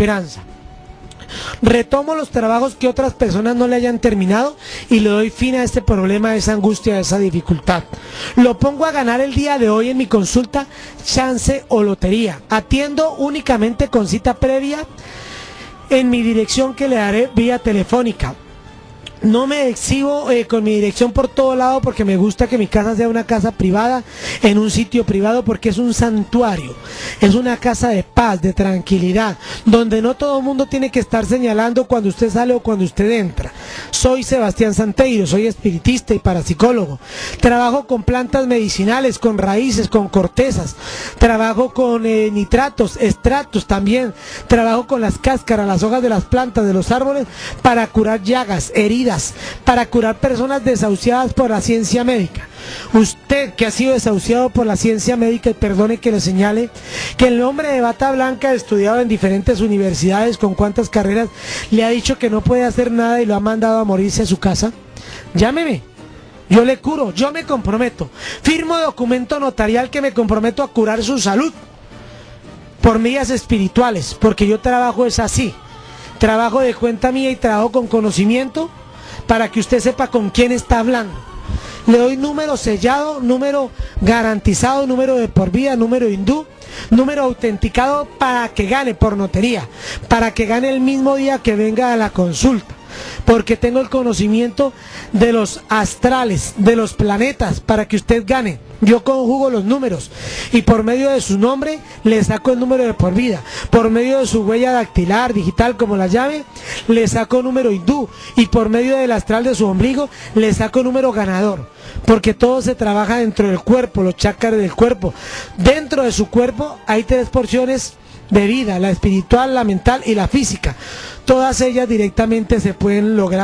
esperanza. Retomo los trabajos que otras personas no le hayan terminado y le doy fin a este problema, a esa angustia, a esa dificultad. Lo pongo a ganar el día de hoy en mi consulta, chance o lotería. Atiendo únicamente con cita previa en mi dirección que le daré vía telefónica no me exhibo eh, con mi dirección por todo lado porque me gusta que mi casa sea una casa privada, en un sitio privado porque es un santuario, es una casa de paz, de tranquilidad, donde no todo el mundo tiene que estar señalando cuando usted sale o cuando usted entra. Soy Sebastián Santeiro, soy espiritista y parapsicólogo. Trabajo con plantas medicinales, con raíces, con cortezas. Trabajo con eh, nitratos, estratos también. Trabajo con las cáscaras, las hojas de las plantas, de los árboles, para curar llagas, heridas para curar personas desahuciadas por la ciencia médica. Usted que ha sido desahuciado por la ciencia médica, y perdone que le señale, que el hombre de bata blanca, estudiado en diferentes universidades, con cuántas carreras, le ha dicho que no puede hacer nada y lo ha mandado a morirse a su casa. Llámeme. Yo le curo, yo me comprometo. Firmo documento notarial que me comprometo a curar su salud por medidas espirituales, porque yo trabajo es así. Trabajo de cuenta mía y trabajo con conocimiento para que usted sepa con quién está hablando. Le doy número sellado, número garantizado, número de por vida, número hindú, número autenticado para que gane por notería, para que gane el mismo día que venga a la consulta porque tengo el conocimiento de los astrales, de los planetas, para que usted gane. Yo conjugo los números y por medio de su nombre le saco el número de por vida. Por medio de su huella dactilar, digital como la llave, le saco número hindú y por medio del astral de su ombligo le saco número ganador. Porque todo se trabaja dentro del cuerpo, los chakras del cuerpo. Dentro de su cuerpo hay tres porciones de vida, la espiritual, la mental y la física. Todas ellas directamente se pueden lograr